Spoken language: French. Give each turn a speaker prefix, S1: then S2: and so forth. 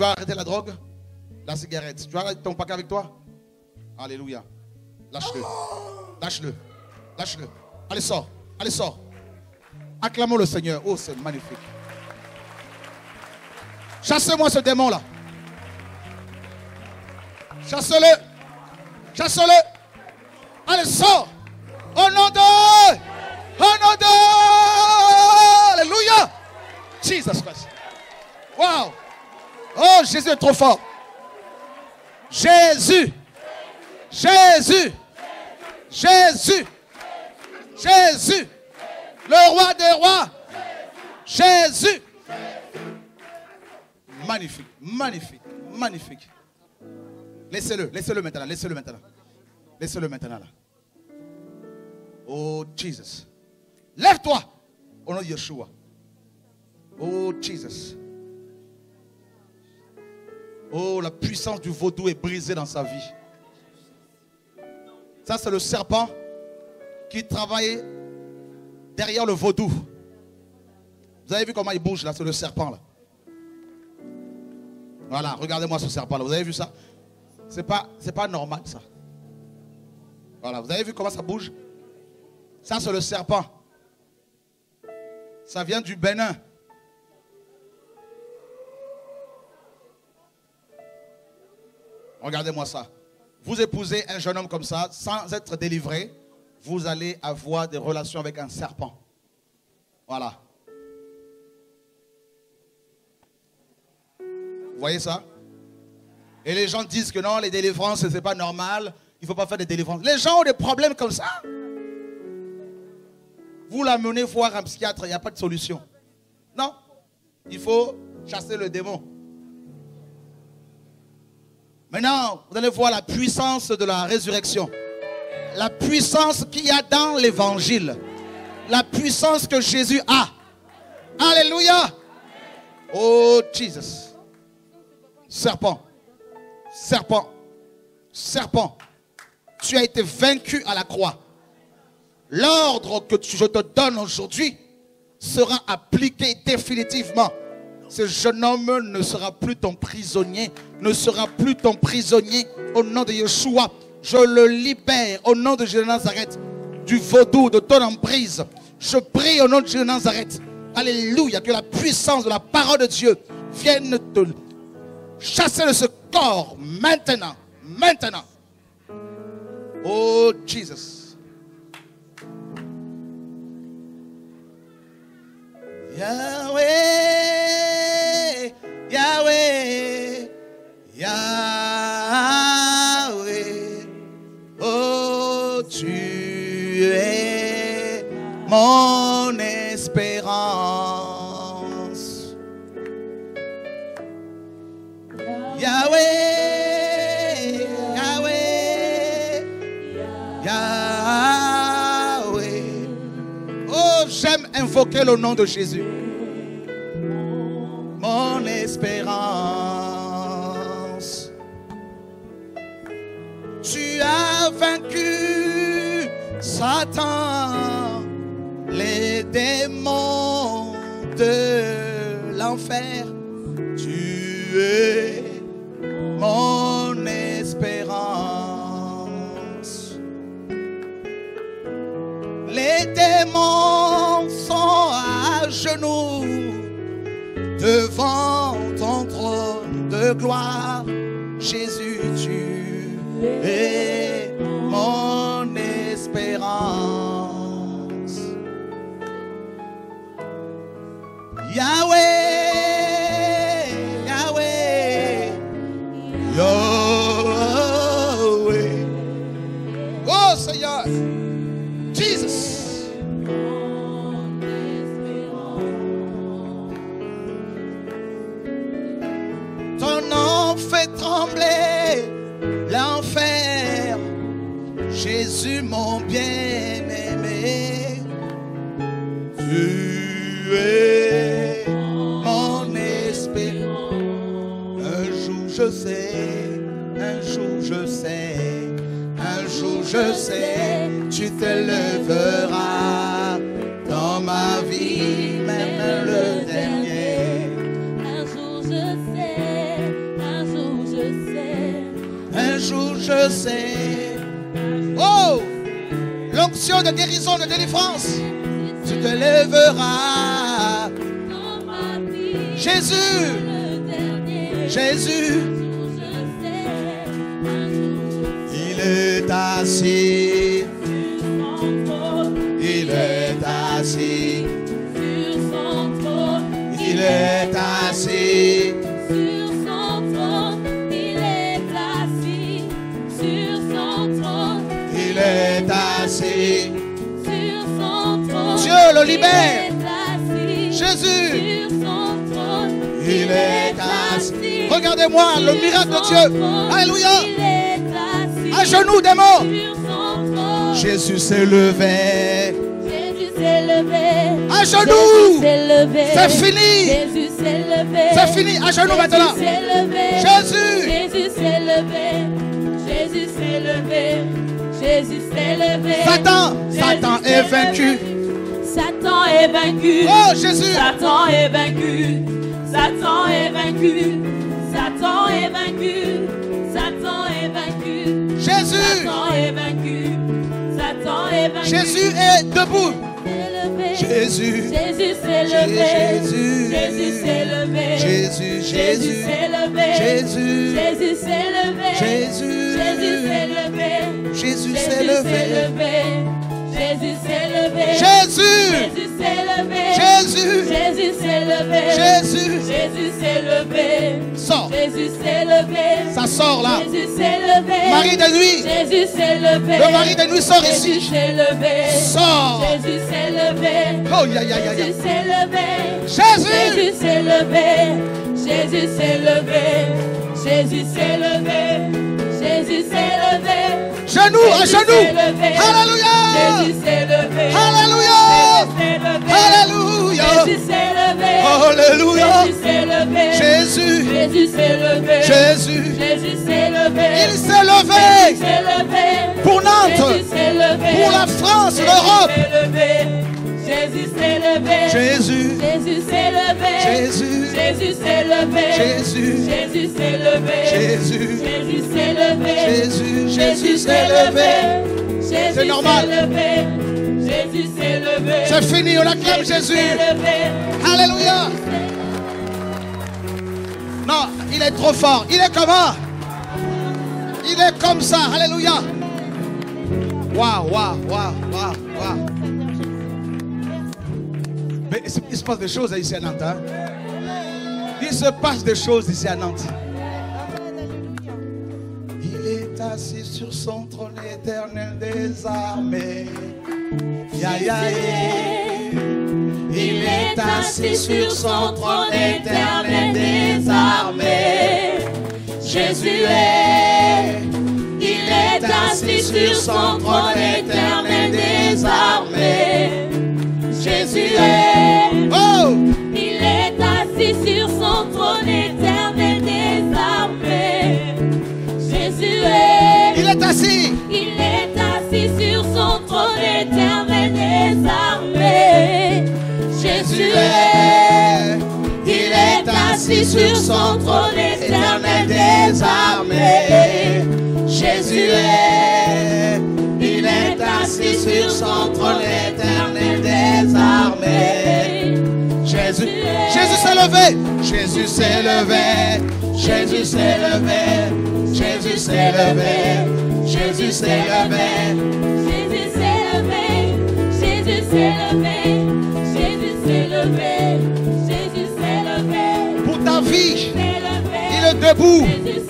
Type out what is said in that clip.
S1: vas arrêter la drogue, la cigarette. Tu as ton paquet avec toi? Alléluia. Lâche-le. Lâche-le. Lâche-le. Allez, sors. Allez, sors. Acclamons le Seigneur. Oh, c'est magnifique. Chassez-moi ce démon-là. Chasse-le. Chasse-le. Allez, sors. Au nom de. Jésus est trop fort. Jésus. Jésus. Jésus. Jésus. Le roi des rois. Jésus. Magnifique, magnifique, magnifique. Laissez-le, laissez-le maintenant, laissez-le maintenant. Laissez-le maintenant là. Oh Jesus. Lève-toi au nom de Yeshua. Oh Jesus. Oh, la puissance du vaudou est brisée dans sa vie. Ça, c'est le serpent qui travaille derrière le vaudou. Vous avez vu comment il bouge là, c'est le serpent là. Voilà, regardez-moi ce serpent là. Vous avez vu ça? C'est pas, pas normal ça. Voilà, vous avez vu comment ça bouge? Ça, c'est le serpent. Ça vient du Bénin. Regardez-moi ça. Vous épousez un jeune homme comme ça, sans être délivré, vous allez avoir des relations avec un serpent. Voilà. Vous voyez ça? Et les gens disent que non, les délivrances, ce n'est pas normal. Il ne faut pas faire des délivrances. Les gens ont des problèmes comme ça. Vous l'amenez voir un psychiatre, il n'y a pas de solution. Non. Il faut chasser le démon. Maintenant, vous allez voir la puissance de la résurrection. La puissance qu'il y a dans l'évangile. La puissance que Jésus a. Alléluia. Oh Jesus. Serpent. Serpent. Serpent. Tu as été vaincu à la croix. L'ordre que je te donne aujourd'hui sera appliqué définitivement ce jeune homme ne sera plus ton prisonnier, ne sera plus ton prisonnier au nom de Yeshua. Je le libère au nom de Jésus de Nazareth du vaudou, de ton emprise. Je prie au nom de Jésus de Nazareth. Alléluia, que la puissance de la parole de Dieu vienne te chasser de ce corps maintenant, maintenant. Oh Jesus. Tu es mon espérance. Yahweh, Yahweh, Yahweh. Oh, j'aime invoquer le nom de Jésus. Mon espérance. Tu as vaincu Satan, les démons de l'enfer. Tu es mon espérance. Les démons sont à genoux devant ton trône de gloire. Jésus, tu es mon espérance. Yahweh, Yahweh, Yahweh. Oh Seigneur, Jesus. je sais, tu t'élèveras dans ma vie, même le dernier. Un jour je sais, un jour je sais,
S2: un jour je sais.
S1: Oh, l'onction de guérison, de délivrance, tu te lèveras. Jésus, Jésus. Jésus, il est assis. Regardez-moi le miracle de Dieu. Alléluia. À genoux des morts. Jésus s'est levé. À genoux. C'est fini. C'est fini. À genoux maintenant.
S2: Jésus.
S1: Jésus.
S2: S'est levé. Jésus s'est levé. Jésus s'est levé.
S1: Satan, Satan est vaincu.
S2: Satan est vaincu.
S1: Oh Jésus,
S2: Satan est vaincu. Satan est vaincu. Satan est vaincu. Satan est vaincu.
S1: Jésus,
S2: Satan est vaincu. Satan est vaincu.
S1: Jésus est debout. Jésus,
S2: Jésus s'est levé.
S1: Jésus.
S2: Jésus s'est levé.
S1: Jésus,
S2: Jésus s'est levé.
S1: Jésus,
S2: Jésus s'est levé.
S1: Jésus,
S2: Jésus s'est levé.
S1: Jésus s'est levé.
S2: Jésus,
S1: Jésus
S2: s'est levé.
S1: Jésus,
S2: Jésus s'est levé.
S1: Jésus,
S2: Jésus s'est levé.
S1: sort.
S2: Jésus s'est levé.
S1: Ça sort là.
S2: Jésus s'est levé.
S1: Mari de nuit,
S2: Jésus s'est levé.
S1: le mari de nuit sort
S2: Jésus
S1: ici.
S2: s'est levé.
S1: Sort.
S2: Jésus s'est levé.
S1: Oh, ya, ya, ya.
S2: Jésus s'est levé.
S1: Jésus,
S2: Jésus s'est levé. Jésus s'est levé. Jésus s'est levé. Jésus s'est levé.
S1: genoux, à genoux.
S2: levé.
S1: Alléluia.
S2: Jésus s'est levé.
S1: Alléluia. Alléluia.
S2: Jésus s'est levé.
S1: Alléluia.
S2: Jésus s'est levé.
S1: Jésus,
S2: Jésus s'est levé.
S1: Jésus,
S2: Jésus s'est levé.
S1: il s'est levé pour Nantes, pour la France, l'Europe.
S2: Levé. Jésus,
S1: Jésus
S2: s'est levé.
S1: Jésus,
S2: Jésus s'est levé.
S1: Jésus,
S2: Jésus s'est levé.
S1: Jésus,
S2: Jésus s'est levé.
S1: Jésus, Jésus
S2: Jésus
S1: s'est levé. C'est normal.
S2: s'est levé. Jésus s'est levé.
S1: C'est fini, on acclame Jésus. Alléluia. Non, il est trop fort. Il est comment Il est comme ça. Alléluia. Waouh, waouh, waouh, waouh, waouh. Mais il se- passe des choses ici à Nantes. hein. Il se passe des choses ici à Nantes. Il est assis sur son trône éternel des armées. Il est assis sur son trône éternel des armées. Jésus est, il est assis sur son trône éternel des armées. Oh,
S2: Il est assis sur son trône éternel des armées. Jésus est,
S1: il est assis.
S2: il est assis sur son trône éternel des armées. Jésus est,
S1: il est assis sur son trône éternel des armées. Jésus est, il est assis sur son trône éternel Jésus s'est levé, Jésus s'est levé, Jésus s'est levé, Jésus s'est levé.
S2: Jésus s'est levé, Jésus s'est levé, Jésus s'est levé, Jésus s'est levé,
S1: Pour ta vie,
S2: s'est levé.
S1: il est debout.
S2: Jésus